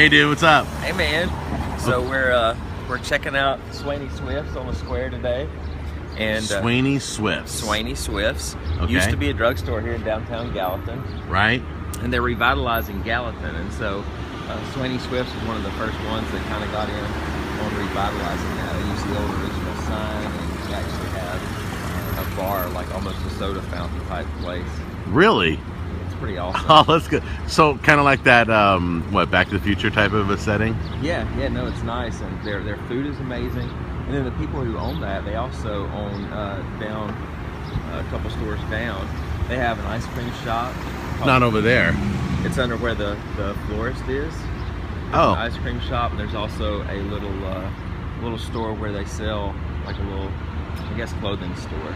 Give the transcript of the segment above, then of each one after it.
Hey, dude, what's up? Hey man. So we're uh, we're checking out Swaney Swifts on the square today, and uh, Swaney Swifts. Swaney Swifts Okay. used to be a drugstore here in downtown Gallatin, Right? and they're revitalizing Gallatin, and so uh, Swaney Swifts was one of the first ones that kind of got in on revitalizing that. They used the old original sign, and we actually have a bar, like almost a soda fountain type place. Really? Pretty awesome. Oh, that's good. So, kind of like that, um, what, Back to the Future type of a setting? Yeah, yeah, no, it's nice, and their their food is amazing. And then the people who own that, they also own uh, down uh, a couple stores down. They have an ice cream shop. Not over there. It's under where the the florist is. Oh. Ice cream shop, and there's also a little uh, little store where they sell like a little, I guess, clothing store.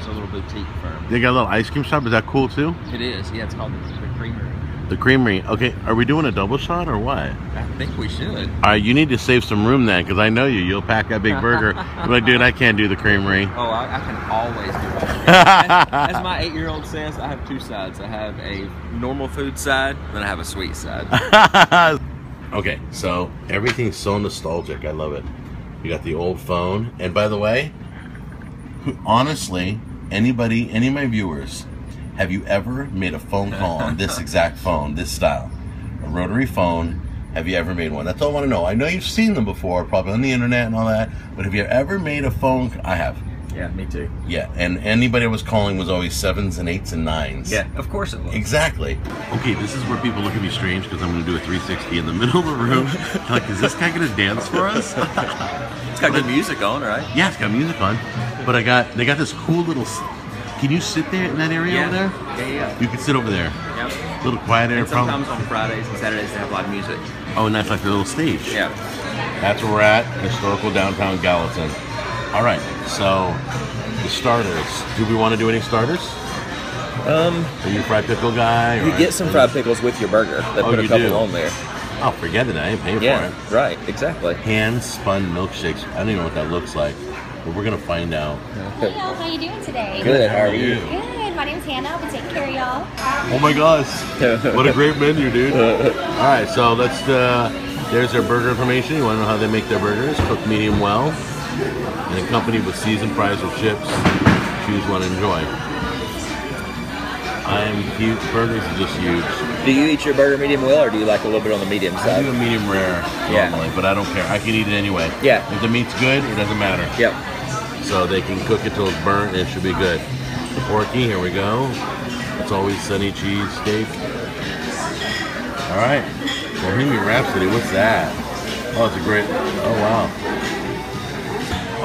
It's a little boutique firm. They got a little ice cream shop. Is that cool too? It is, yeah. It's called the, the Creamery. The Creamery. Okay, are we doing a double shot or what? I think we should. All right, you need to save some room then, because I know you. You'll pack that big burger. You're like, dude, I can't do the Creamery. Oh, I, I can always do it. as, as my eight-year-old says, I have two sides. I have a normal food side, then I have a sweet side. okay, so everything's so nostalgic. I love it. You got the old phone, and by the way, honestly, anybody, any of my viewers, have you ever made a phone call on this exact phone, this style, a rotary phone? Have you ever made one? That's all I want to know. I know you've seen them before, probably on the internet and all that, but have you ever made a phone? I have. Yeah, me too. Yeah, and anybody I was calling was always sevens and eights and nines. Yeah, of course it was. Exactly. Okay, this is where people look at me strange because I'm going to do a 360 in the middle of the room. like, is this guy going to dance for us? It's got good music on, right? yeah, it's got music on. But I got, they got this cool little. Can you sit there in that area over there? Yeah, yeah. You can sit over there. Yep. A little quiet area, And probably. sometimes on Fridays and Saturdays they have live music. Oh, and that's like the little stage. Yeah. That's where we're at, historical downtown Gallatin. All right, so the starters. Do we want to do any starters? Um, Are you a fried pickle guy? you get some fried pickles with your burger. They Oh, put a couple do? on there. Oh, forget it. I ain't paying for it. right. Exactly. hand spun milkshakes. I don't even know what that looks like, but we're gonna find out. Hello, how you doing today? Good. How are you? Good. My name's Hannah. I'll be taking care of y'all. Oh my gosh, what a great menu, dude! All right, so let's. Uh, there's their burger information. You want to know how they make their burgers? Cooked medium well, and accompanied with seasoned fries or chips. Choose one, enjoy. I am huge. Burgers are just huge. Do you eat your burger medium well, or do you like a little bit on the medium side? I do a medium rare Yeah. normally, but I don't care. I can eat it anyway. Yeah. If the meat's good, it doesn't matter. Yep. so they can cook it till it's burnt and it should be good. The porky, here we go. It's always sunny cheese steak. All right, Bohemian Rhapsody, what's that? Oh, it's a great, oh wow.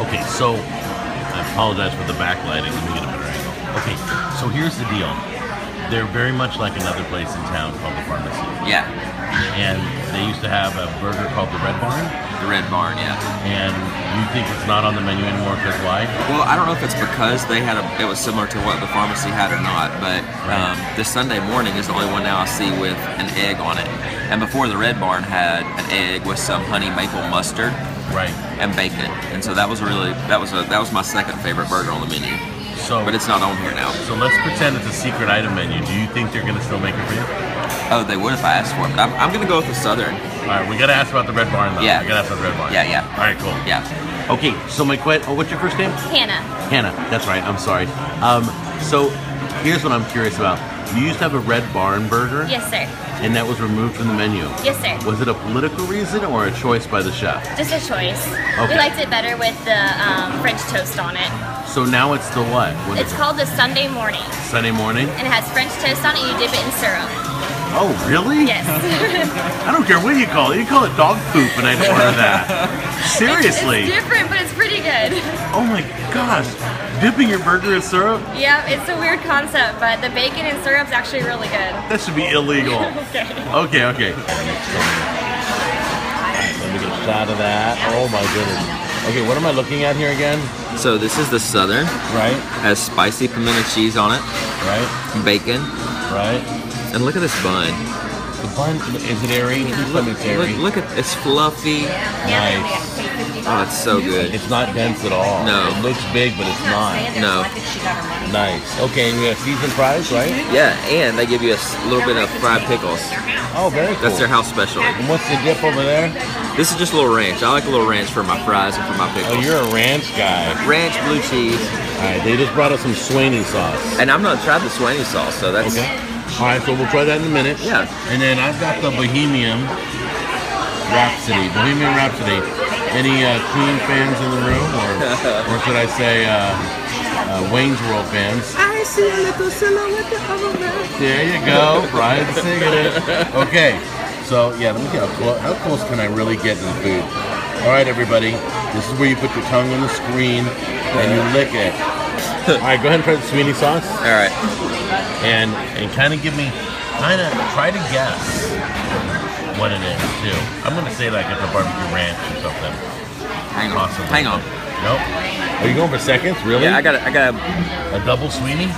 Okay, so I apologize for the backlighting. Let me get a better angle. Okay, so here's the deal. They're very much like another place in town called the Pharmacy. Yeah. And they used to have a burger called the Red Barn. The Red Barn. Yeah. And you think it's not on the menu anymore because why? Well, I don't know if it's because they had a it was similar to what the pharmacy had or not, but um, this Sunday morning is the only one now I see with an egg on it. And before the Red Barn had an egg with some honey maple mustard Right. and bacon, and so that was really that was a that was my second favorite burger on the menu. So, But it's not on here now. so let's pretend it's a secret item menu. Do you think they're gonna still make it for you? Oh, they would if I asked for it, but I'm, I'm gonna go with the Southern. All right, we gotta ask about the red barn though. Yeah. we gotta ask about the red barn. Yeah, yeah. All right, cool. Yeah. Okay, so my question. Oh, what's your first name? Hannah. Hannah. That's right. I'm sorry. Um, so here's what I'm curious about. You used to have a red barn burger, Yes, sir. and that was removed from the menu. Yes, sir. Was it a political reason or a choice by the chef? Just a choice. Okay. We liked it better with the um, French toast on it. So now it's the what? What It's it? called the Sunday morning, Sunday morning. and it has French toast on it. You dip it in syrup. Oh, really? Yes. I don't care what you call it. You call it dog poop, and I'd order that. Seriously. It's different, but it's pretty good. Oh my gosh. Dipping your burger in syrup? Yeah, it's a weird concept, but the bacon and syrup's actually really good. That should be illegal. Okay. Okay, okay. Let me get a shot of that. Oh my goodness. Okay, what am I looking at here again? So this is the Southern. Right, Has spicy pimento cheese on it, right, bacon, right. And look at this bun. The bun, is it airy? Please tell it's airy. Look, look at it's fluffy. Nice. they pay 50 Oh, it's so good. It's not dense at all. No. It looks big, but it's not. No. Nice. Okay, and we have seasoned fries, right? Yeah, and they give you a little bit of fried pickles. Oh, very cool. That's their house special. And what's the dip over there? This is just a little ranch. I like a little ranch for my fries and for my pickles. Oh, you're a ranch guy. ranch, blue cheese, All right, they just brought us some Swaney sauce. and I'm not tried the Swaney sauce, so that's Okay. All right, so we'll try that in a minute. Yeah. And then I've got the Bohemian Rhapsody. Bohemian Rhapsody. Any uh, Queen fans in the room, or or should I say uh, uh, Wayne's World fans? I see a little silhouette of a man. There you go, Brian singing it. Okay, so yeah, let me see how close, how close can I really get to the food. All right, everybody, this is where you put your tongue on the screen and you lick it. All right, go ahead and try the Sweeney sauce. All right. and and kind of give me kind of try to guess what it is too. I'm gonna say like it's a barbecue ranch or something. Hang on. Possibly. Hang on. Nope. Are you going for seconds? Really? Yeah, I got I got a a double Sweeney.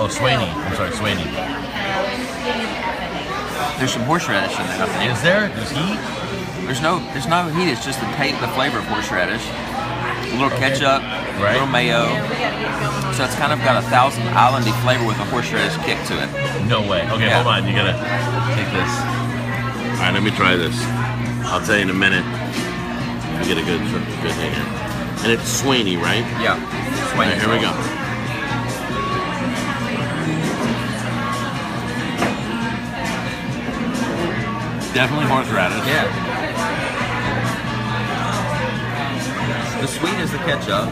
Oh, Sweeney. I'm sorry, Sweeney. There's some horseradish in there. I think. Is there? Does he? There's no there's no heat. It's just the taste, the flavor of horseradish. A little Okay. ketchup, Right. a little mayo. So it's kind of got a Thousand Islandy flavor with a horseradish kick to it. No way. Okay, Yeah. hold on. You gotta take this. All right, let me try this. I'll tell you in a minute. We get a good, good thing here. And it's Sweeney, right? Yeah. All right, here we go. Definitely horseradish. Yeah. The sweet is the ketchup.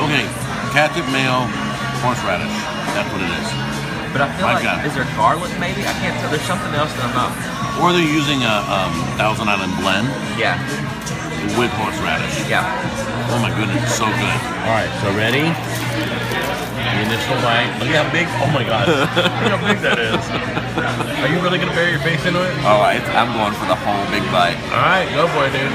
Okay, ketchup, mayo, horseradish. That's what it is. But I feel My like God. is there garlic maybe? I can't tell. There's something else that I'm not. Or they're using a um, Thousand Island blend Yeah. with horseradish. Yeah. Oh my goodness, so good. All right, so ready? The initial bite. Look at how big. Oh my god. Look how big that is. Are you really gonna bury your face into it? All right. I'm going for the whole big bite. All right, go for it, dude.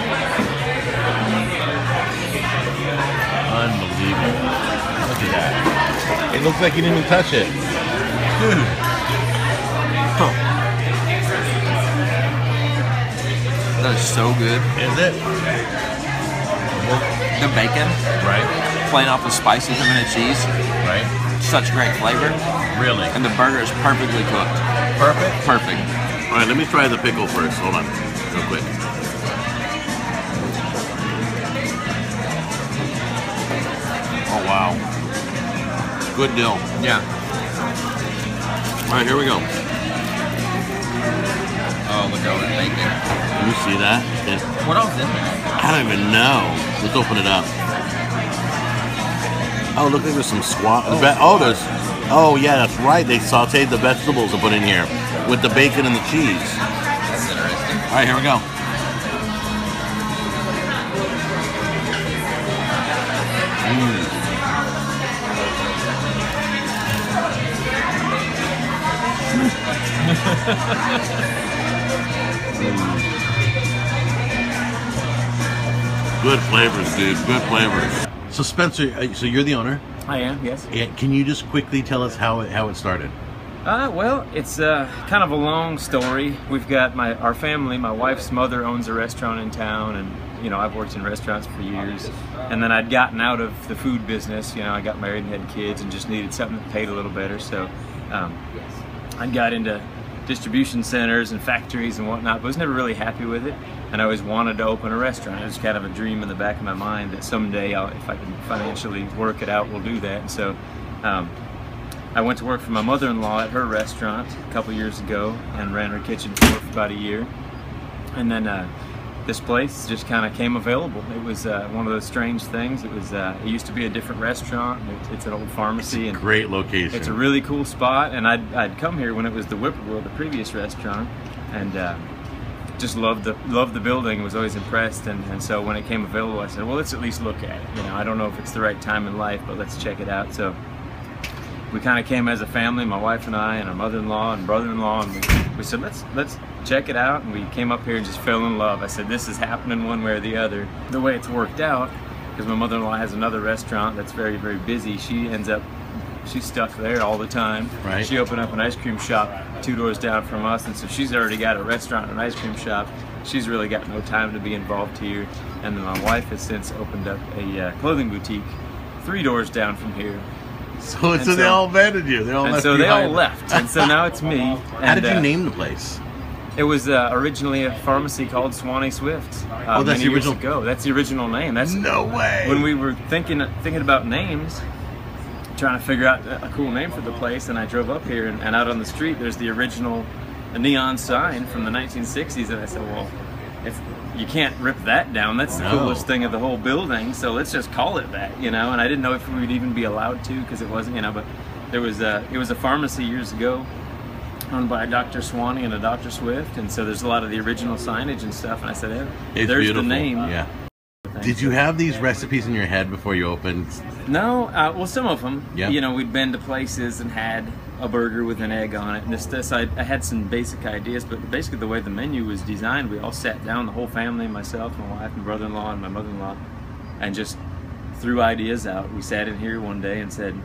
Unbelievable. Look at that. It looks like you didn't even touch it. Dude. That is so good. Is it? The bacon, Right. playing off the spicy pimento cheese, Right. such great flavor, Really? and the burger is perfectly cooked. Perfect. Perfect. All right, let me try the pickle first. Hold on, real quick. Good deal. Yeah. All right, here we go. Oh, look at all that bacon. You see that? It- What else in there? I don't even know. Let's open it up. Oh, look, there's some squat. Oh, oh, there's. Oh, yeah, that's right. They sauteed the vegetables and put in here with the bacon and the cheese. That's interesting. All right, here we go. Good flavors, dude. Good flavors. So Spencer, uh, so you're the owner. I am, yes. Yeah, Can you just quickly tell us how it, how it started? Uh, well, it's uh, kind of a long story. We've got my our family. My wife's mother owns a restaurant in town, and you know I've worked in restaurants for years. And then I'd gotten out of the food business. You know, I got married and had kids, and just needed something that paid a little better. So um, I got into distribution centers and factories and whatnot, but was never really happy with it. And I always wanted to open a restaurant. It was kind of a dream in the back of my mind that someday, I'll, if I can financially work it out, we'll do that. And so. Um, I went to work for my mother-in-law at her restaurant a couple years ago and ran her kitchen for for about a year. And then uh, this place just kind of came available. It was uh, one of those strange things. It was uh, it used to be a different restaurant. It, it's an old pharmacy and Great location. it's a really cool spot. And I'd, I'd come here when it was the Whippoorwill, the previous restaurant, and uh, just loved the loved the building. Was always impressed. And, and so when it came available, I said, well, let's at least look at it. You know, I don't know if it's the right time in life, but let's check it out. So we kind of came as a family, my wife and I, and our mother-in-law and brother-in-law, and we, we said let's let's check it out. And we came up here and just fell in love. I said this is happening one way or the other. The way it's worked out, because my mother-in-law has another restaurant that's very very busy. She ends up she's stuck there all the time. Right. She opened up an ice cream shop two doors down from us, and so she's already got a restaurant and an ice cream shop. she's really got no time to be involved here. And then my wife has since opened up a uh, clothing boutique three doors down from here. So, And so they all abandoned you. They all And left so they all left. And so now it's me. How And, did you uh, name the place? It was uh, originally a pharmacy called Swanee Swift. Uh, Oh, that's the original- Years ago. That's the original name. That's No way. when we were thinking thinking about names, trying to figure out a cool name for the place, and I drove up here, and, and out on the street, there's the original neon sign from the 1960s, and I said, well, if you can't rip that down, that's the No. coolest thing of the whole building, so let's just call it that, you know. And I didn't know if we would even be allowed to because it wasn't, you know, but there was a it was a pharmacy years ago. Owned by a Dr. Swanee and a Dr. Swift, and so there's a lot of the original signage and stuff. And I said, hey, It's "There's beautiful. the name." Yeah. Did you have these recipes in your head before you opened? No, uh, well, some of them. Yeah. You know, we'd been to places and had a burger with an egg on it. And this, this, I, I had some basic ideas, but basically the way the menu was designed, we all sat down, the whole family, myself, my wife, my brother-in-law, and my mother-in-law, and just threw ideas out. We sat in here one day and said,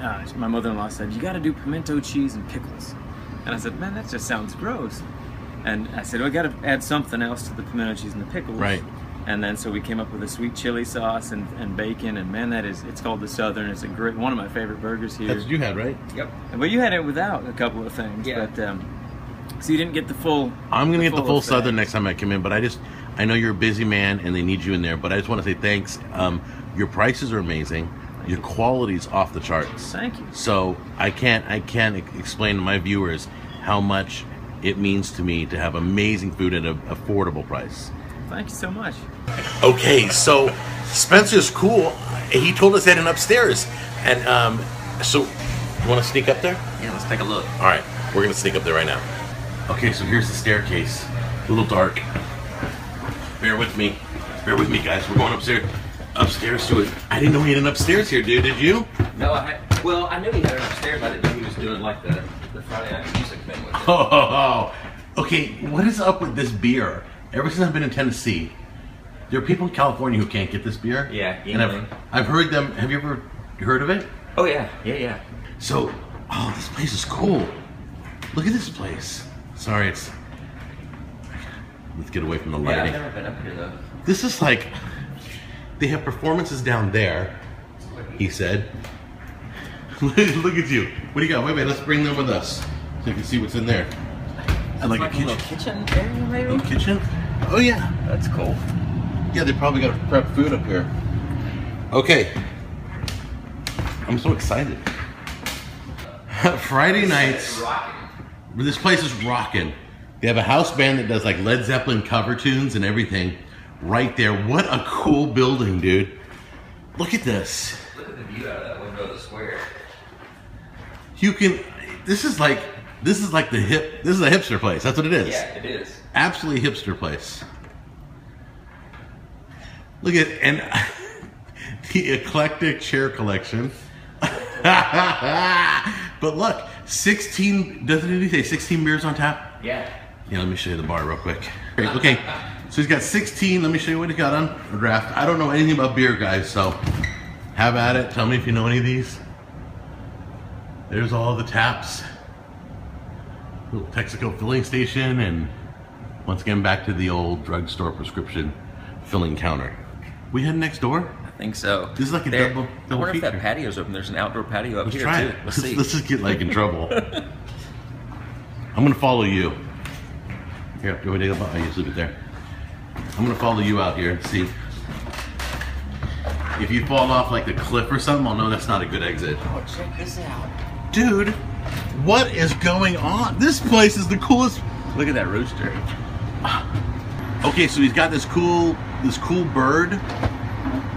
uh, my mother-in-law said, "You got to do pimento cheese and pickles," and I said, "Man, that just sounds gross." And I said, "Well, I got to add something else to the pimento cheese and the pickles." Right. And then so we came up with a sweet chili sauce and, and bacon, and man, that is it's called the Southern. It's a great one of my favorite burgers here. That's what you had, right? Yep. But you had it without a couple of things. Yeah. But um, so you didn't get the full. I'm gonna get the full effect. Southern next time I come in, but I just I know you're a busy man and they need you in there, but I just want to say thanks. Um, your prices are amazing. Your quality's off the charts. Thank you. So I can't I can't explain to my viewers how much it means to me to have amazing food at an affordable price. Thank you so much. Okay, so Spencer's cool. He told us heading upstairs, and um, so you want to sneak up there? Yeah, let's take a look. All right, we're gonna sneak up there right now. Okay, so here's the staircase. A little dark. Bear with me. Bear with me, guys. We're going upstairs. Upstairs to it. I didn't know he had an upstairs here, dude. Did you? No, I had, well, I knew he had an upstairs. I didn't know he was doing like the, the Friday night music thing with it. Oh, okay. What is up with this beer? Ever since I've been in Tennessee, there are people in California who can't get this beer. Yeah, and I've, I've heard them. Have you ever heard of it? Oh yeah, yeah, yeah. So, oh, this place is cool. Look at this place. Sorry, it's. Let's get away from the Yeah, I've lighting. never been up here though. This is like. They have performances down there, he said. Look at you. What do you got? Wait, wait, let's bring them with us so you can see what's in there. And like, a kitchen. little kitchen area, maybe. Little kitchen? Oh, yeah. That's cool. Yeah, they probably got to prep food up here. Okay. I'm so excited. Friday nights. This place is rocking. They have a house band that does like Led Zeppelin cover tunes and everything right there. What a cool building, dude. Look at this. Look at the view out of that window of the square. You can this is like this is like the hip this is a hipster place. That's what it is. Yeah, it is. Absolutely hipster place. Look at and the eclectic chair collection. but look, 16 doesn't he say 16 beers on tap? Yeah. Yeah, let me show you the bar real quick. Okay, so he's got 16. Let me show you what he got on a draft. I don't know anything about beer, guys, so have at it. Tell me if you know any of these. There's all the taps. Little Texaco filling station, and once again, back to the old drugstore prescription filling counter. We head next door. I think so. This is like a There- double- I double wonder if that patio's open. There's an outdoor patio up Let's here try too. it. Let's see. Let's just get like in trouble. I'm gonna follow you. Here, do we take a I just leave it there. I'm gonna follow you out here and see. If you fall off like the cliff or something, I'll know that's not a good exit. Oh, check this out. Dude, what is going on? This place is the coolest. Look at that rooster. Okay, so he's got this cool, this cool bird,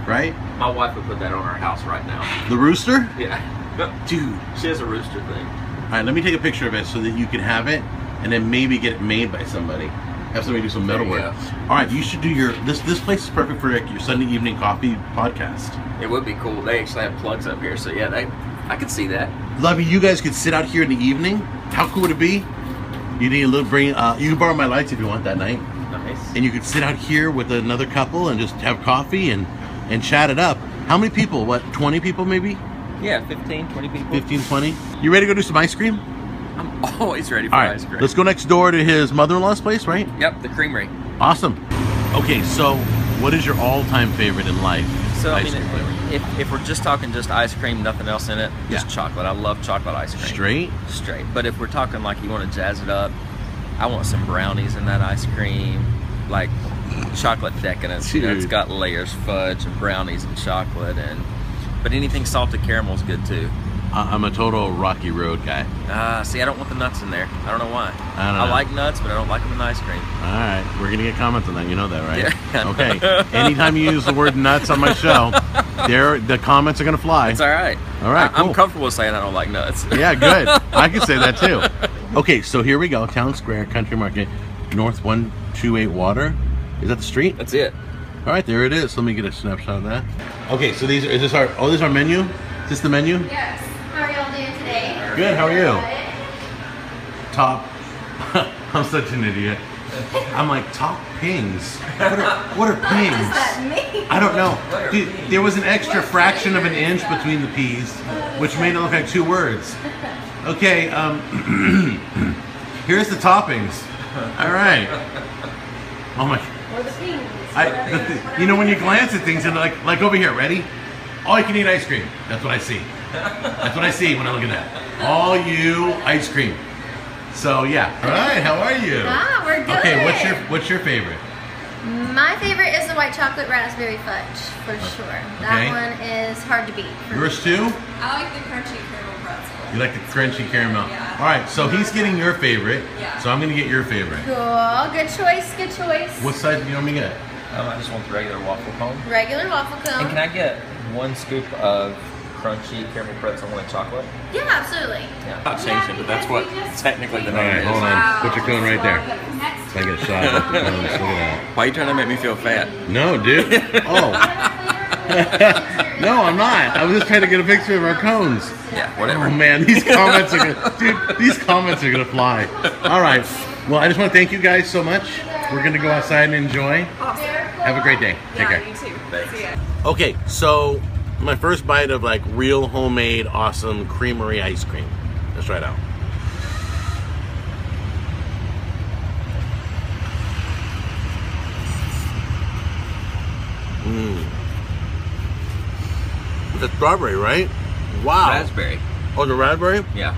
right? My wife would put that on our house right now. The rooster, Yeah. dude. She has a rooster thing. All right, let me take a picture of it so that you can have it, and then maybe get it made by somebody. Have somebody do some There metal you work. All right, you should do your this. This place is perfect for like your Sunday evening coffee podcast. It would be cool. They actually have plugs up here, so yeah, they. I could see that. Lovey, you guys could sit out here in the evening. How cool would it be? You need a little bring. Uh, you can borrow my lights if you want that night, Nice. and you could sit out here with another couple and just have coffee and and chat it up. How many people? What, 20 people maybe? Yeah, 15, 20 people. 15, 20? You ready to go do some ice cream? I'm always ready for All right, ice cream. let's go next door to his mother-in-law's place, right? Yep, the creamery. Awesome. Okay, so what is your all-time favorite in life? So I mean, cream if, if we're just talking just ice cream, nothing else in it, just Yeah. chocolate. I love chocolate ice cream. Straight? Straight. But if we're talking like you want to jazz it up, I want some brownies in that ice cream, like chocolate decadence. You know, it's got layers, fudge and brownies and chocolate, and but anything salted caramel is good too. I- I'm a total Rocky Road guy. Ah, see, I don't want the nuts in there. I don't know why. I don't know. like nuts, but I don't like them in ice cream. All right, we're gonna get comments on that. You know that, right? Yeah. Okay. Anytime you use the word nuts on my show, there the comments are gonna fly. It's all right. All right, I, am cool. comfortable saying I don't like nuts. Yeah, good. I can say that too. Okay, so here we go. Town Square Country Market, North One Two Eight Water. Is that the street? That's it. All right, there it is. Let me get a snapshot of that. Okay, so these are, is this our oh this is our menu? Is this the menu? Yes. How are y'all doing today? Good. How are you? Top. I'm such an idiot. I'm like top pings. What are, what are What does pings? that mean? I don't know. Dude, there was an extra fraction of an inch between the P's, which made it look like two words. Okay, um, here's the toppings. All right. Oh my. Or the things. I, the th- you know when you glance at things and like like over here, ready? All you can eat ice cream. That's what I see. That's what I see when I look at that. All you ice cream. So yeah. All right. How are you? Ah, we're good. Okay. What's your What's your favorite? My favorite is the white chocolate raspberry fudge, for sure. Okay. That one is hard to beat. Yours too. I like the crunchy caramel pretzel. You like the crunchy caramel. Yeah. All right. So he's getting your favorite. Yeah. So I'm gonna get your favorite. Cool. Good choice. Good choice. What size do you want me to get? Um, I just want the regular waffle cone. Regular waffle cone. And can I get one scoop of crunchy caramel pretzel with chocolate? Yeah, absolutely. Yeah. Not changing it, but that's what technically the All right. name Hold is. on. Put your cone right there. So I get a shot. of the cones. Look at that. Why are you trying to make me feel fat? No, dude. Oh. no, I'm not. I was just trying to get a picture of our cones. Yeah, whatever. Oh man, these comments are gonna, dude. These comments are gonna fly. All right. Well, I just want to thank you guys so much. We're gonna go outside and enjoy. Awesome. Have a great day. Take yeah, care. you too. Thanks. Okay, so my first bite of like real homemade, awesome creamery ice cream. Let's try it out. Mmm. The strawberry, right? Wow. Raspberry. Oh, the raspberry? Yeah.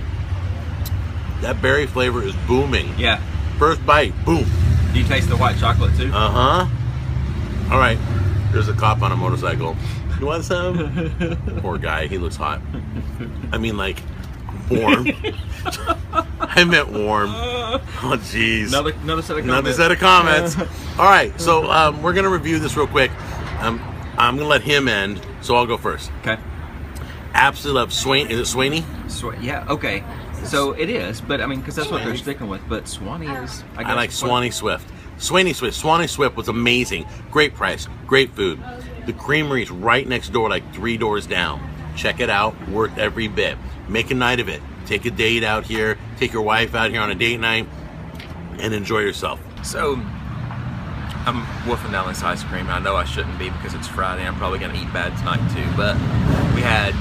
That berry flavor is booming. Yeah. First bite, boom. Do you taste the white chocolate too? Uh huh. All right. There's a cop on a motorcycle. You want some? Poor guy. He looks hot. I mean, like warm. I meant warm. Oh, jeez. another another set of Another comments. set of comments. All right. So um, we're gonna review this real quick. Um, I'm gonna let him end, so I'll go first. Okay. Absolutely love Swain. Is it Swaney? Swa- yeah. Okay. So it is, but I mean, because that's what they're sticking with. But Swanee is. I, I, like what- Swanee Swift. Swanee Swift. Swanee Swift was amazing. Great price. Great food. The creamery is right next door, like three doors down. Check it out. Worth every bit. Make a night of it. Take a date out here. Take your wife out here on a date night and enjoy yourself. So I'm wolfing down this ice cream. I know I shouldn't be because it's Friday. I'm probably gonna eat bad tonight too. But we had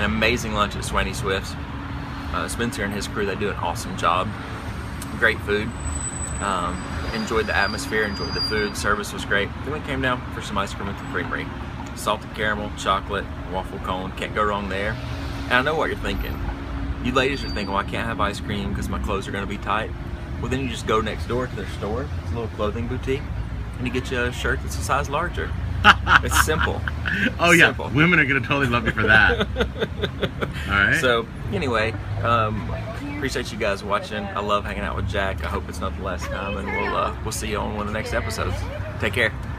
an amazing lunch at Swanee Swift's. Uh, Spencer and his crew, they do an awesome job. Great food. Um, enjoyed the atmosphere, enjoyed the food. Service was great. Then we came down for some ice cream at the creamery. Salted caramel, chocolate, waffle cone. Can't go wrong there. And I know what you're thinking. You ladies are thinking, well, I can't have ice cream because my clothes are going to be tight. Well, then you just go next door to their store. It's a little clothing boutique. And you get you a shirt that's a size larger. it's simple. Oh yeah, Simple. women are gonna totally love you for that. All right. So anyway, um, appreciate you guys watching. I love hanging out with Jack. I hope it's not the last time, and we'll uh, we'll see you on one of the next episodes. Take care.